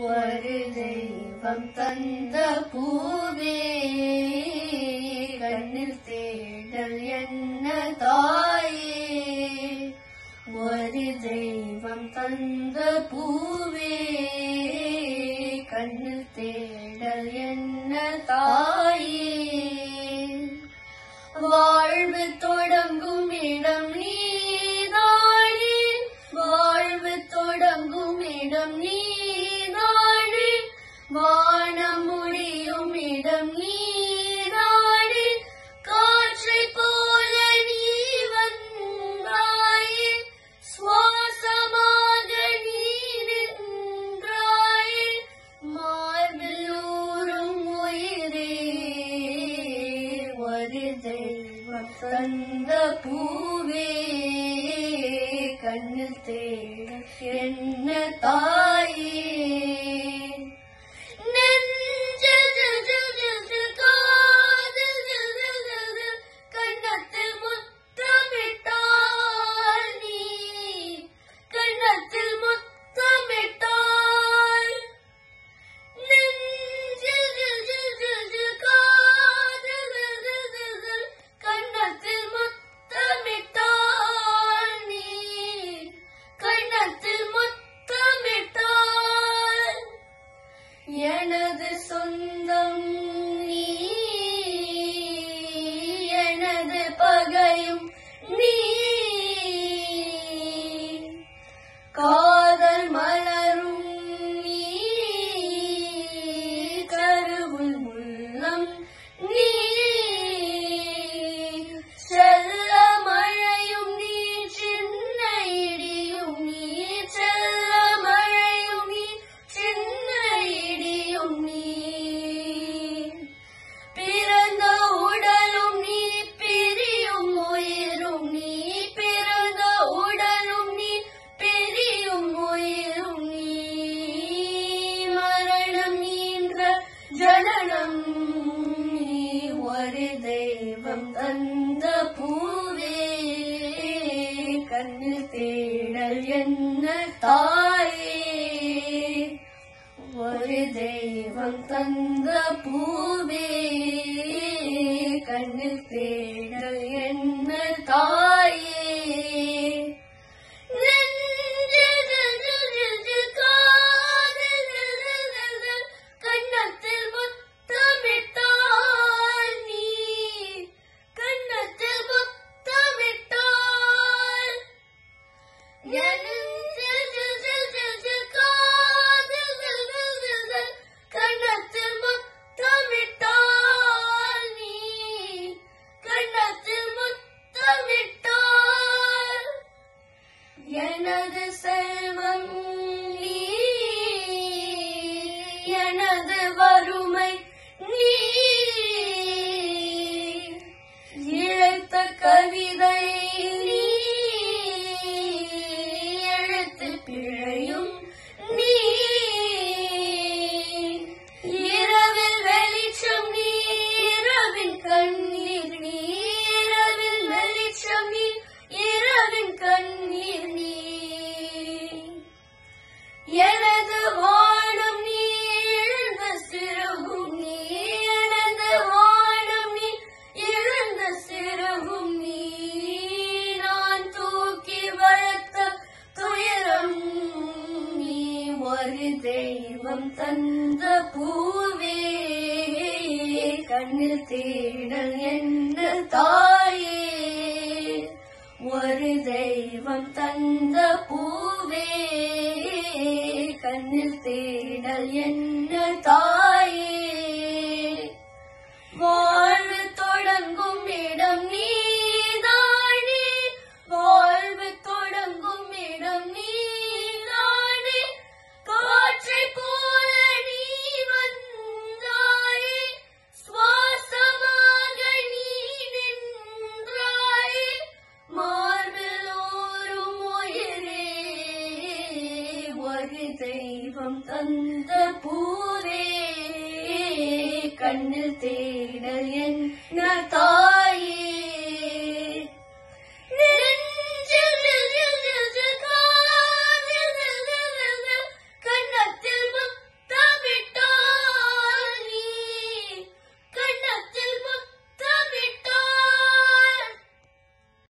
வருகை வந்தந்த பூவே कन्द्र என்ன தா ¡Me! வந்த பூவே கண்ணு தேடல் என்ன தாயே? ஒரு தெய்வம் தந்த பூவே கண்ணு தேடல் यनद सर्वम् தெய்வம் தந்த பூவே கண்ணில் தேடல் என்ன தாயே ஒரு தெய்வம் தந்த பூவே கண்ணில் தேடல் என்ன தாயே தெய்வம் தந்த பூவே கண்ணில் தேடல் என் தாய்